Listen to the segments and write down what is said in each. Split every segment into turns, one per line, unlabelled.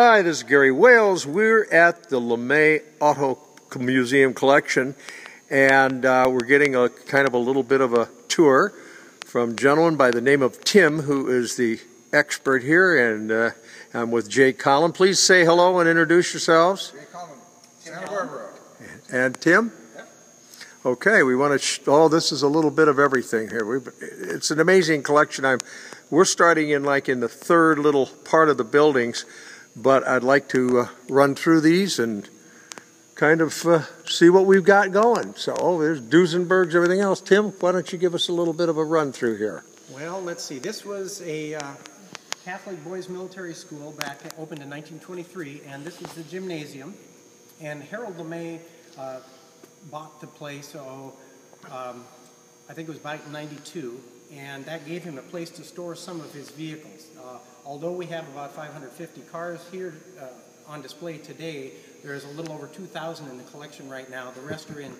Hi, this is Gary Wales. We're at the LeMay Auto Museum Collection, and uh, we're getting a kind of a little bit of a tour from a gentleman by the name of Tim, who is the expert here, and uh, I'm with Jay Collin. Please say hello and introduce yourselves.
Jay Collin, Santa Barbara.
And Tim? Okay, we want to. oh, this is a little bit of everything here. We've, it's an amazing collection. I'm. We're starting in like in the third little part of the buildings, but I'd like to uh, run through these and kind of uh, see what we've got going. So, oh, there's Duesenbergs, everything else. Tim, why don't you give us a little bit of a run through here?
Well, let's see. This was a uh, Catholic boys military school back opened in 1923, and this is the gymnasium. And Harold LeMay uh, bought the place, so um, I think it was back in 92, and that gave him a place to store some of his vehicles. Uh, although we have about 550 cars here uh, on display today, there's a little over 2,000 in the collection right now. The rest are in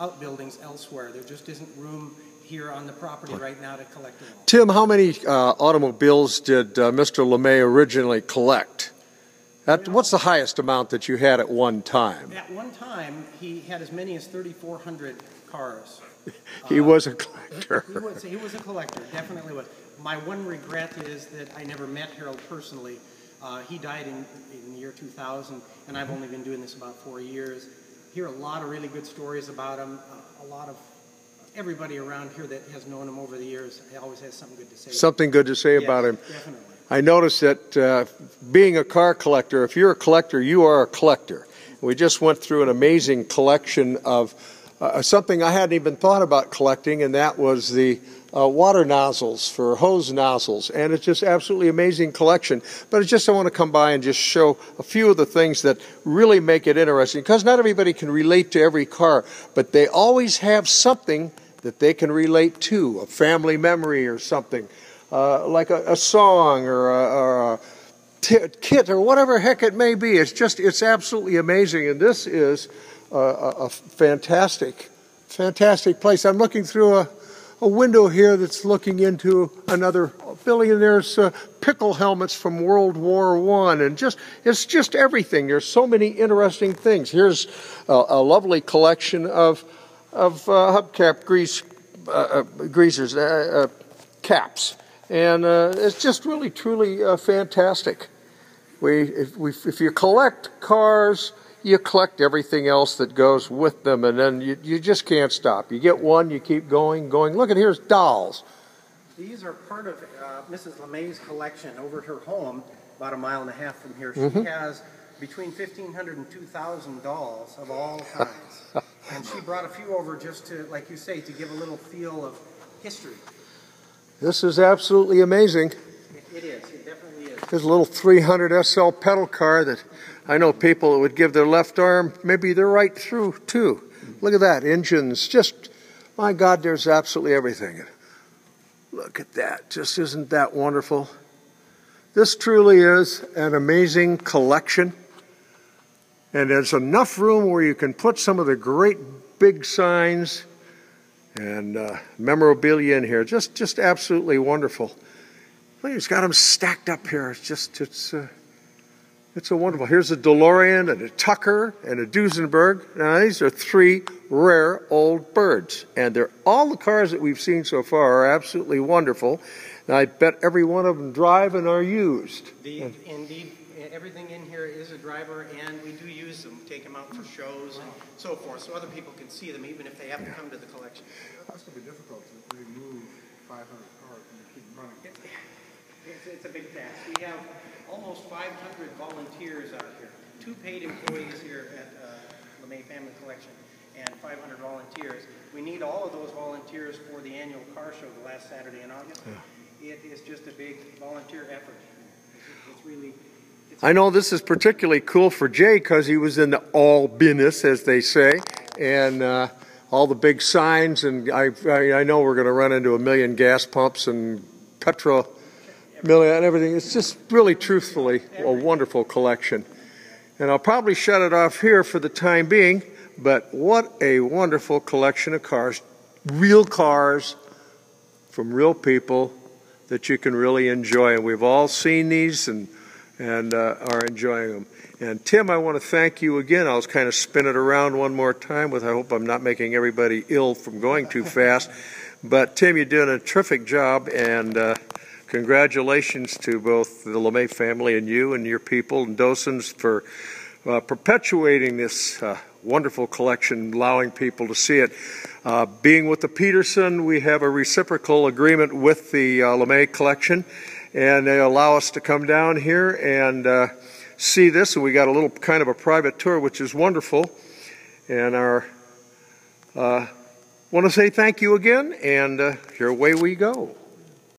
outbuildings elsewhere. There just isn't room here on the property right now to collect them all.
Tim, how many uh, automobiles did uh, Mr. LeMay originally collect? At, what's the highest amount that you had at one time?
At one time, he had as many as 3,400 cars.
he was a collector.
He was, he was, a collector, definitely was. My one regret is that I never met Harold personally. Uh, he died in, in the year 2000, and I've only been doing this about four years. Hear a lot of really good stories about him, uh, a lot of everybody around here that has known him over the years always has something good to say.
Something good to say
yes,
about him.
Definitely.
I noticed that uh, being a car collector, if you're a collector, you are a collector. We just went through an amazing collection of uh, something I hadn't even thought about collecting, and that was the uh, water nozzles for hose nozzles. And it's just absolutely amazing collection. But I just I want to come by and just show a few of the things that really make it interesting because not everybody can relate to every car, but they always have something that they can relate to, a family memory or something, uh, like a, a, song or a, or a kit or whatever heck it may be. It's just, it's absolutely amazing. And this is a, a fantastic, fantastic place. I'm looking through a, a window here that's looking into another building, and there's uh, pickle helmets from World War One, and just it's just everything. There's so many interesting things. Here's a, a lovely collection of of uh, hubcap grease uh, uh greasers, uh, uh, caps, and it's just really truly fantastic. We if, we if you collect cars you collect everything else that goes with them, and then you, you just can't stop. You get one, you keep going, going. Look at here's dolls.
These are part of uh, Mrs. LeMay's collection over at her home, about a mile and a half from here. She mm-hmm. has between 1,500 and 2,000 dolls of all kinds. and she brought a few over just to, like you say, to give a little feel of history.
This is absolutely amazing.
it, it is. It definitely is.
There's a little 300 SL pedal car that I know people that would give their left arm, maybe they're right through too. Look at that. Engines, just, my God, there's absolutely everything. Look at that. Just isn't that wonderful? This truly is an amazing collection. And there's enough room where you can put some of the great big signs and uh, memorabilia in here. Just, just absolutely wonderful. Look, he's got them stacked up here. It's just, it's, uh, it's a wonderful. Here's a DeLorean and a Tucker and a Duesenberg. Now these are three rare old birds, and they're all the cars that we've seen so far are absolutely wonderful. And I bet every one of them drive and are used.
The, indeed, everything in here is a driver, and we do use them, take them out for shows and so forth, so other people can see them even if they haven't yeah. come to the collection.
That's going to be difficult to remove 500 cars and keep running.
It's, it's a big task. We have almost 500 volunteers out here, two paid employees here at uh, LeMay Family Collection and 500 volunteers. We need all of those volunteers for the annual car show the last Saturday in August. Yeah. It is just a big volunteer effort. It's, it's really
I know this is particularly cool for Jay because he was in the all business, as they say, and uh, all the big signs. And I, I, know we're going to run into a million gas pumps and petrol million and everything. It's just really, truthfully, a wonderful collection. And I'll probably shut it off here for the time being. But what a wonderful collection of cars, real cars from real people that you can really enjoy. And we've all seen these and and uh, are enjoying them. And Tim, I want to thank you again. I was kind of spin it around one more time with I hope I'm not making everybody ill from going too fast. But Tim, you're doing a terrific job, and uh, congratulations to both the LeMay family and you and your people and docents for uh, perpetuating this uh, wonderful collection, allowing people to see it. Uh, being with the Petersen, we have a reciprocal agreement with the uh, LeMay collection, and they allow us to come down here and uh, see this. And we got a little kind of a private tour, which is wonderful. And our uh, want to say thank you again, and uh, here away we go.